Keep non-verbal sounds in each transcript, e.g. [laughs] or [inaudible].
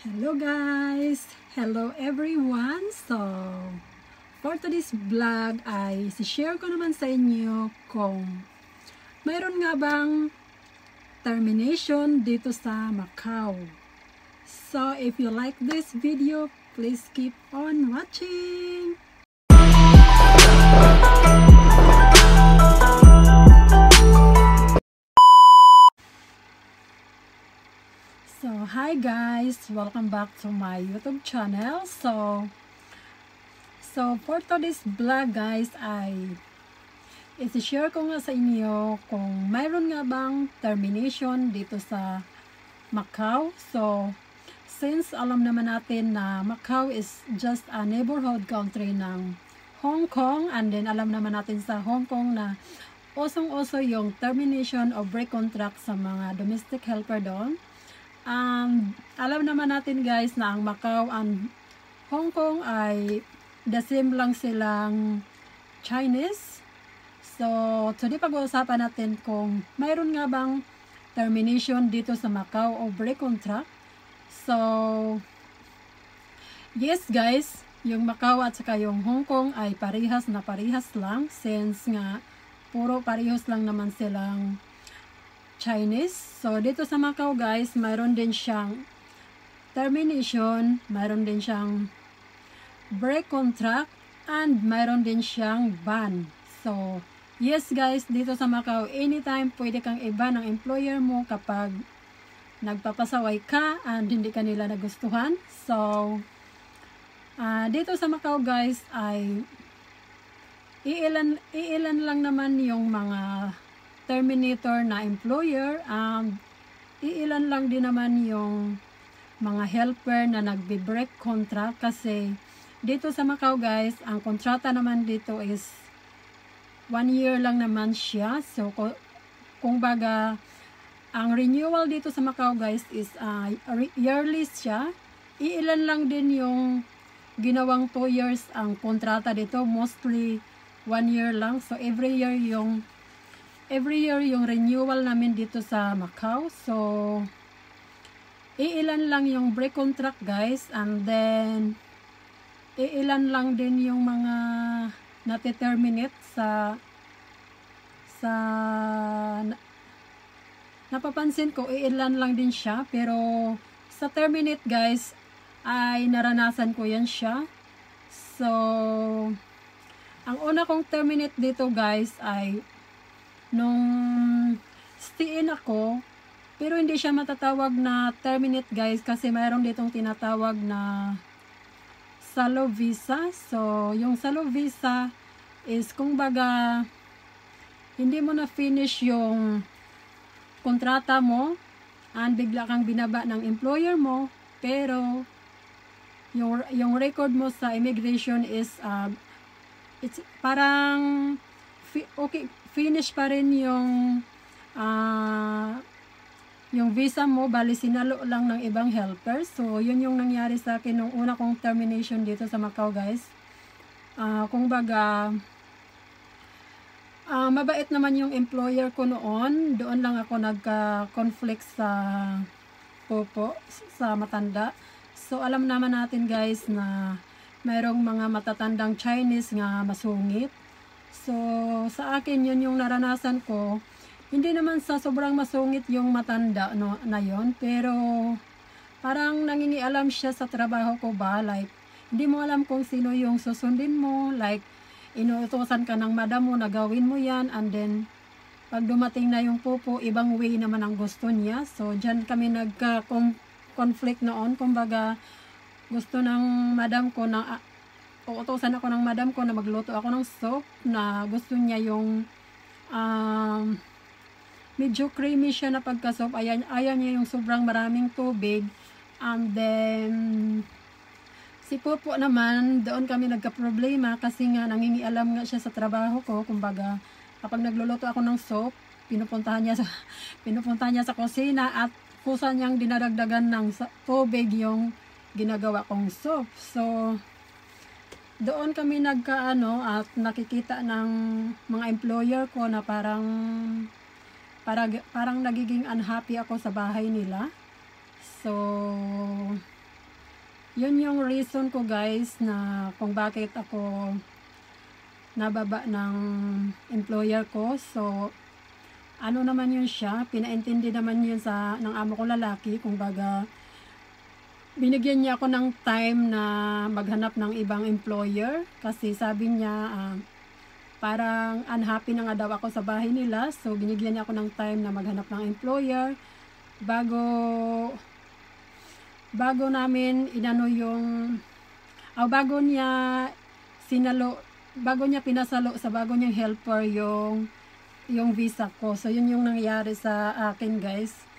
Hello guys! Hello everyone! So, for today's vlog ay si-share ko naman sa inyo kung mayroon nga bang termination dito sa Macau. So, if you like this video, please keep on watching! Hi guys! Welcome back to my YouTube channel. So, so for today's vlog guys ay isi-share ko nga sa inyo kung mayroon nga bang termination dito sa Macau. So, since alam naman natin na Macau is just a neighborhood country ng Hong Kong and then alam naman natin sa Hong Kong na osong-oso yung termination of break contract sa mga domestic helper doon. Um, alam naman natin guys na ang Macau and Hong Kong ay the same lang silang Chinese. So, today pag-uusapan natin kung mayroon nga bang termination dito sa Macau o break contract. So, yes guys, yung Macau at saka yung Hong Kong ay parehas na parehas lang since nga puro parehas lang naman silang Chinese. So, dito sa Macau guys, mayroon din siyang termination, mayroon din siyang break contract, and mayroon din siyang ban. So, yes guys, dito sa Macau, anytime pwede kang i-ban ng employer mo kapag nagpapasaway ka and hindi ka nila nagustuhan. So, uh, dito sa Macau guys ay iilan, iilan lang naman yung mga terminator na employer, um, iilan lang din naman yung mga helper na nagbe-break contract kasi dito sa Macau guys, ang kontrata naman dito is one year lang naman siya. So, kung baga, ang renewal dito sa Macau guys is uh, yearly siya. Iilan lang din yung ginawang 2 years ang kontrata dito. Mostly 1 year lang. So, every year yung every year yung renewal namin dito sa Macau. So, iilan lang yung break contract guys. And then, iilan lang din yung mga nate-terminate sa sa napapansin ko, iilan lang din siya. Pero, sa terminate guys, ay naranasan ko yan siya. So, ang una kong terminate dito guys ay nung stay-in ako, pero hindi siya matatawag na terminate guys kasi mayroon ditong tinatawag na salo visa. So, yung salo visa is kung baga hindi mo na finish yung kontrata mo and bigla kang binaba ng employer mo pero yung, yung record mo sa immigration is uh, it's parang okay finish pa rin yung uh, yung visa mo, bali sinalo lang ng ibang helper. So, yun yung nangyari sa akin nung una kong termination dito sa Macau, guys. Uh, kung baga, uh, mabait naman yung employer ko noon. Doon lang ako nagka-conflict sa popo, sa matanda. So, alam naman natin, guys, na mayroong mga matatandang Chinese nga masungit. So, sa akin, yun yung naranasan ko. Hindi naman sa sobrang masungit yung matanda no, na yon pero parang nangingialam siya sa trabaho ko ba. Like, hindi mo alam kung sino yung susundin mo. Like, inuutosan ka ng madam mo na gawin mo yan. And then, pag dumating na yung pupo, ibang way naman ang gusto niya. So, dyan kami nagka-conflict noon. Kumbaga, gusto ng madam ko na uutosan ako ng madam ko na magluto ako ng soup na gusto niya yung um, medyo creamy siya na pagka-soup. Ayan, ayaw niya yung sobrang maraming tubig. And then, si Popo naman, doon kami nagka-problema kasi nga nangingialam nga siya sa trabaho ko. Kumbaga, kapag nagluluto ako ng soup, pinupuntahan niya sa [laughs] pinupuntahan niya sa kusina at kusa niyang dinadagdagan ng tubig yung ginagawa kong soup. So, doon kami nagkaano at nakikita ng mga employer ko na parang para, parang nagiging unhappy ako sa bahay nila. So, yun yung reason ko guys na kung bakit ako nababa ng employer ko. So, ano naman yun siya, pinaintindi naman yun sa, ng amo ko lalaki, kung baga, binigyan niya ako ng time na maghanap ng ibang employer kasi sabi niya uh, parang unhappy na nga daw ako sa bahay nila. So binigyan niya ako ng time na maghanap ng employer bago bago namin inano yung oh, bago niya sinalo bago niya pinasalo sa bago niyang helper yung yung visa ko. So yun yung nangyari sa akin guys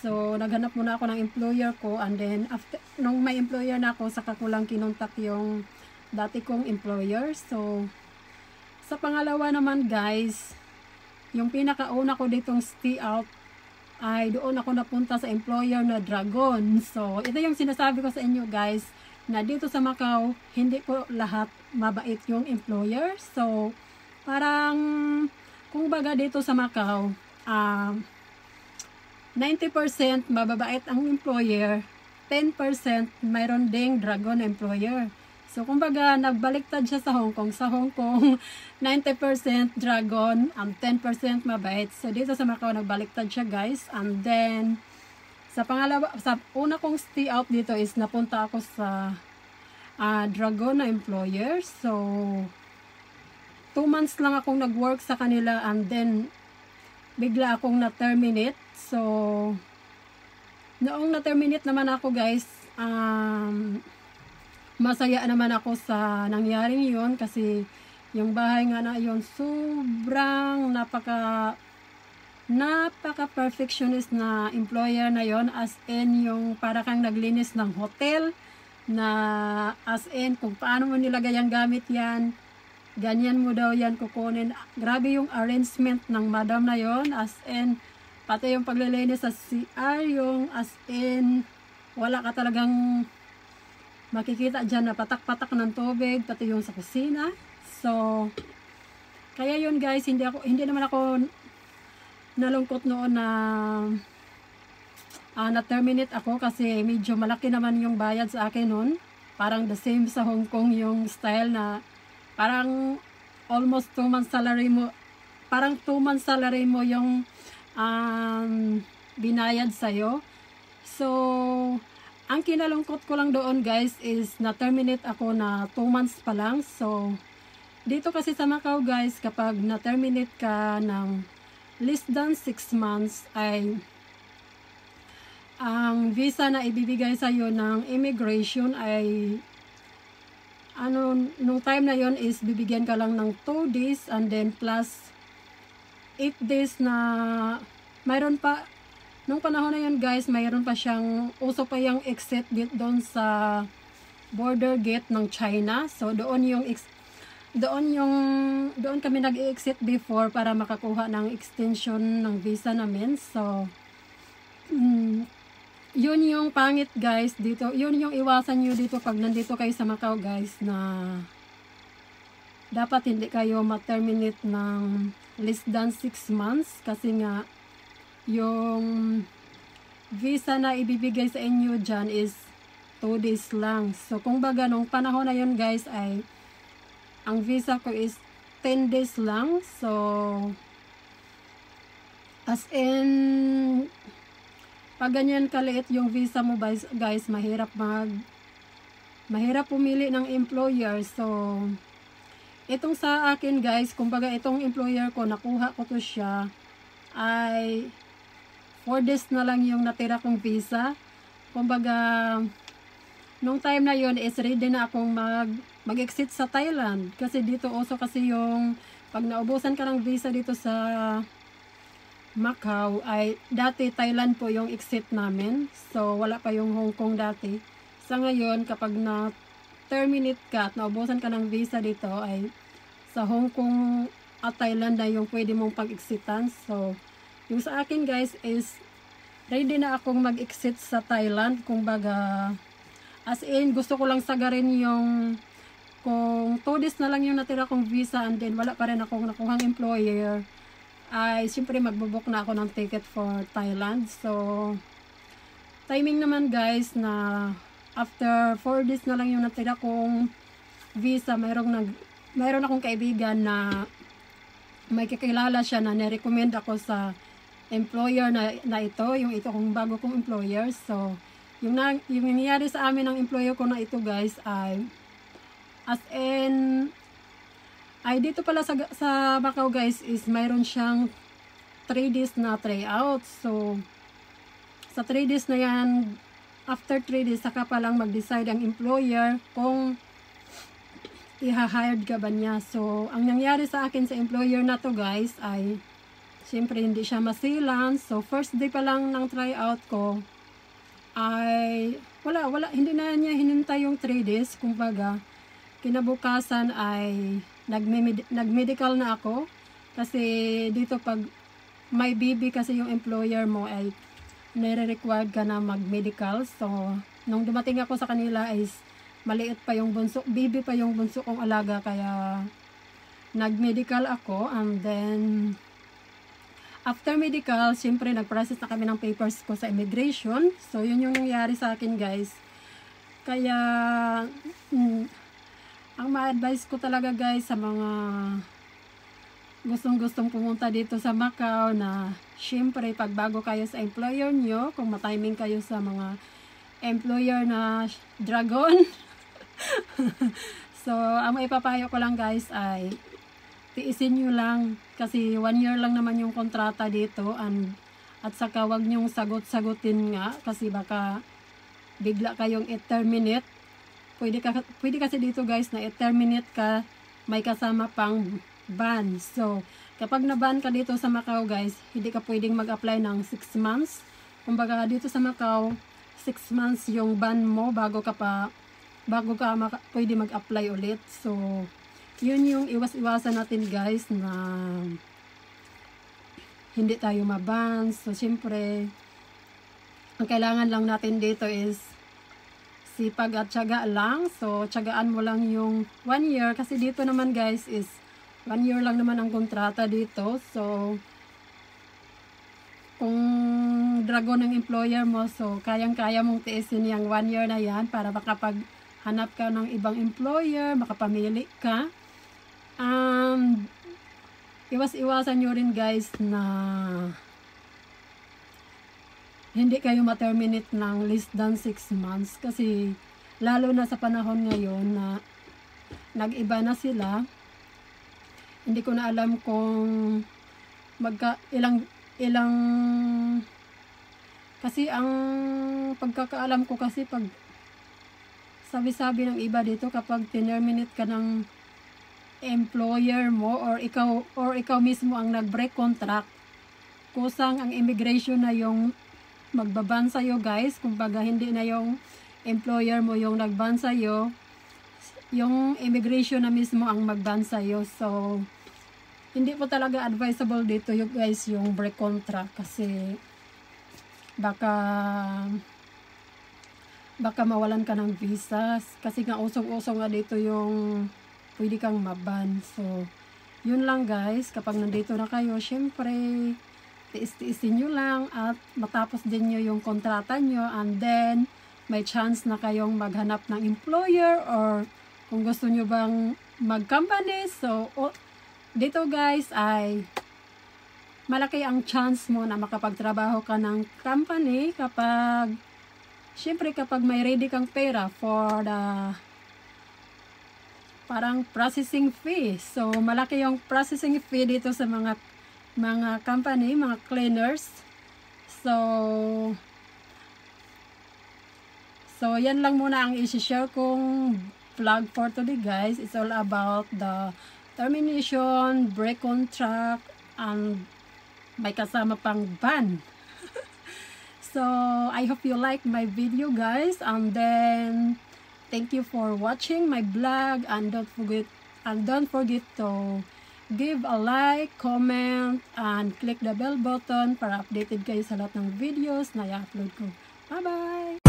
So, naghanap muna ako ng employer ko and then, after, nung may employer na ako, saka ko lang kinontak yung dati kong employer. So, sa pangalawa naman guys, yung pinakauna ko ditong stay out ay doon ako napunta sa employer na Dragon. So, ito yung sinasabi ko sa inyo guys, na dito sa Macau, hindi ko lahat mabait yung employer. So, parang, kung baga dito sa Macau, ah, uh, 90% mababait ang employer, 10% mayroon ding dragon employer. So, kumbaga, nagbaliktad siya sa Hong Kong. Sa Hong Kong, [laughs] 90% dragon, and 10% mabait. So, dito sa Macau, nagbaliktad siya, guys. And then, sa pangalawa, sa una kong stay out dito is napunta ako sa uh, dragon na employer. So, 2 months lang akong nag-work sa kanila and then, bigla akong na-terminate. So, noong na-terminate naman ako guys, um, masaya naman ako sa nangyaring yun kasi yung bahay nga na yun sobrang napaka napaka perfectionist na employer na yon as in yung para kang naglinis ng hotel na as in kung paano mo nilagay ang gamit yan ganyan mo daw yan kukunin grabe yung arrangement ng madam na yon as in Pati yung paglilinis sa CR, yung as in, wala ka talagang makikita dyan na patak-patak ng tubig, pati yung sa kusina. So, kaya yun guys, hindi, ako, hindi naman ako nalungkot noon na uh, na-terminate ako kasi medyo malaki naman yung bayad sa akin noon. Parang the same sa Hong Kong yung style na parang almost 2 months salary mo, parang 2 months salary mo yung um, binayad sa'yo. So, ang kinalungkot ko lang doon guys is na-terminate ako na 2 months pa lang. So, dito kasi sa Macau guys, kapag na-terminate ka ng less than 6 months ay ang visa na ibibigay sa iyo ng immigration ay ano, nung time na yon is bibigyan ka lang ng 2 days and then plus 8 days na mayroon pa nung panahon na yun guys mayroon pa siyang uso pa yung exit gate doon sa border gate ng China. So doon yung doon yung doon kami nag-exit before para makakuha ng extension ng visa namin. So mm, yun yung pangit guys dito yun yung iwasan nyo dito pag nandito kayo sa Macau guys na dapat hindi kayo ma-terminate ng less than 6 months kasi nga yung visa na ibibigay sa inyo dyan is 2 days lang. So, kung baga, nung panahon na yun guys ay ang visa ko is 10 days lang. So, as in, pag ganyan kaliit yung visa mo guys, mahirap mag mahirap pumili ng employer. So, Itong sa akin guys, kumbaga itong employer ko, nakuha ko to siya, ay 4 days na lang yung natira kong visa. Kumbaga, nung time na yon is ready na akong mag, mag-exit sa Thailand. Kasi dito also kasi yung, pag naubusan ka ng visa dito sa Macau, ay dati Thailand po yung exit namin. So, wala pa yung Hong Kong dati. Sa ngayon, kapag na terminate ka at naubusan ka ng visa dito ay sa Hong Kong at Thailand na yung pwede mong pag-exitan. So, yung sa akin guys is ready na akong mag-exit sa Thailand. Kung baga, as in, gusto ko lang sagarin yung kung 2 days na lang yung natira kong visa and then wala pa rin akong nakuhang employer ay siyempre magbubook na ako ng ticket for Thailand. So, timing naman guys na after 4 days na lang yung natira kong visa, mayroong nag mayroon akong kaibigan na may kakilala siya na nirecommend ako sa employer na, na ito, yung ito kong bago kong employer. So, yung, na, yung nangyari sa amin ng employer ko na ito guys ay as in ay dito pala sa, sa Macau guys is mayroon siyang 3 days na tryout. So, sa 3 days na yan, after 3 days, saka pa lang mag-decide ang employer kung iha-hired ka ba niya. So, ang nangyari sa akin sa employer na to guys ay siyempre hindi siya masilan. So, first day pa lang ng tryout ko ay wala, wala, hindi na niya hinintay yung 3 days. Kumbaga, kinabukasan ay nag-medical na ako. Kasi dito pag may baby kasi yung employer mo ay nire-required ka na mag-medical. So, nung dumating ako sa kanila is maliit pa yung bunso, baby pa yung bunso kong alaga kaya nag-medical ako and then after medical, siyempre nag-process na kami ng papers ko sa immigration. So yun yung nangyari sa akin guys. Kaya mm, ang ma-advise ko talaga guys sa mga gustong-gustong pumunta dito sa Macau na syempre pag bago kayo sa employer nyo, kung matiming kayo sa mga employer na dragon [laughs] so, ang maipapayo ko lang guys ay tiisin nyo lang kasi one year lang naman yung kontrata dito and at saka wag nyong sagot-sagutin nga kasi baka bigla kayong i-terminate. Pwede, ka, pwede kasi dito guys na i-terminate ka may kasama pang ban. So, kapag na-ban ka dito sa Macau guys, hindi ka pwedeng mag-apply ng 6 months. Kumbaga dito sa Macau, 6 months yung ban mo bago ka pa bago ka maka, pwede mag-apply ulit. So, yun yung iwas-iwasan natin guys na hindi tayo maban. So, siyempre, ang kailangan lang natin dito is sipag at tiyaga lang. So, tiyagaan mo lang yung one year. Kasi dito naman guys is one year lang naman ang kontrata dito. So, kung dragon ng employer mo, so kayang-kaya mong tiisin yung one year na yan para makapag hanap ka ng ibang employer, makapamili ka. Um, iwas-iwasan nyo rin guys na hindi kayo ma-terminate ng less than 6 months kasi lalo na sa panahon ngayon na nag-iba na sila. Hindi ko na alam kung magka ilang ilang kasi ang pagkakaalam ko kasi pag sabi-sabi ng iba dito kapag terminate ka ng employer mo or ikaw or ikaw mismo ang nag-break contract kusang ang immigration na yung magbaban sa'yo guys. Kumbaga hindi na yung employer mo yung nagban sa'yo yung immigration na mismo ang magban sa'yo. So hindi po talaga advisable dito yung guys yung break contract kasi baka baka mawalan ka ng visa kasi nga usong-usong nga dito yung pwede kang maban so yun lang guys. Kapag nandito na kayo syempre tiis-tiisin nyo lang at matapos din nyo yung kontrata nyo and then may chance na kayong maghanap ng employer or kung gusto nyo bang mag-company so oh, dito guys ay malaki ang chance mo na makapagtrabaho ka ng company kapag Siyempre, kapag may ready kang pera for the parang processing fee. So, malaki yung processing fee dito sa mga mga company, mga cleaners. So, so yan lang muna ang isi-share kong vlog for today guys. It's all about the termination, break contract, and may kasama pang ban. [laughs] So, I hope you like my video guys. And then, thank you for watching my vlog. And don't forget, and don't forget to give a like, comment, and click the bell button para updated kayo sa lahat ng videos na i-upload ko. Bye-bye!